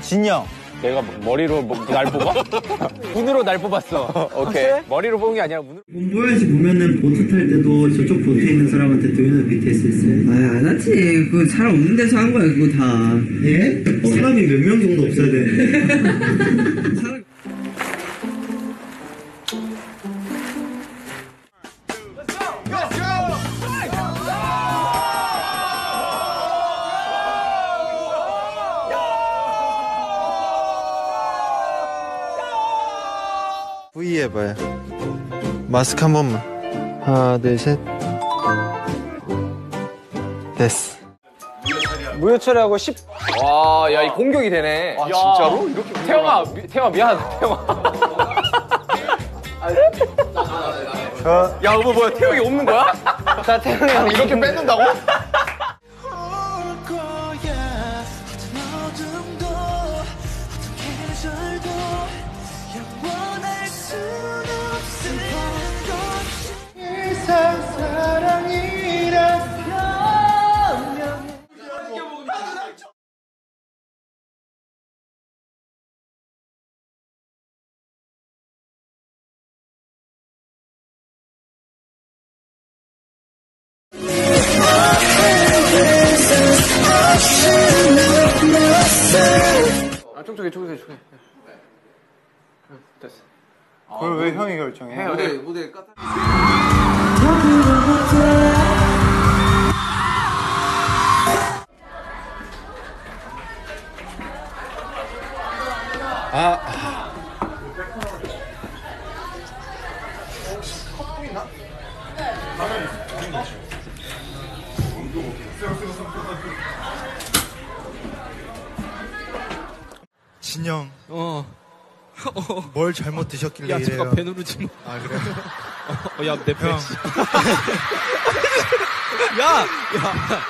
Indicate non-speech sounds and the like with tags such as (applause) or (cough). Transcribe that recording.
진영. 내가 뭐- 머리로 뭐- 날 뽑아? (laughs) 문으로 날 뽑았어. 오케이. 머리로 뽑은 게 아니라 문으로. 홈보에서 보면은 보트 탈 때도 저쪽 보트에 있는 사람한테 도윤을 BTS 했어요. 아, 안 하지. 그거 사람 없는 데서 한 거야, 그거 다. 예? 사람이 몇 명 정도 없어야 되는데. (laughs) V 해봐요. 마스크 한 번만. 하나, 둘, 셋. 됐어. 무효처리하고 10. 와, 야, 이 공격이 되네. 아, 진짜로? 이렇게. 태영아, 미, 태영아, 미안. 태영아. 야, 뭐, 뭐야, 태영이 없는 거야? 자, 태영이 형 이렇게 뺏는다고? 아, 촉촉해, 촉촉해, 촉촉해. 됐어. 그걸 왜 형이 결정해? 무대, 무대 까 진영. 어. (laughs) 뭘 잘못 드셨길래 야, 이래요? 잠깐 배 누르지 마. 아, 그래? (laughs) 어, 야, 내 배. 형. (laughs) 야! 야!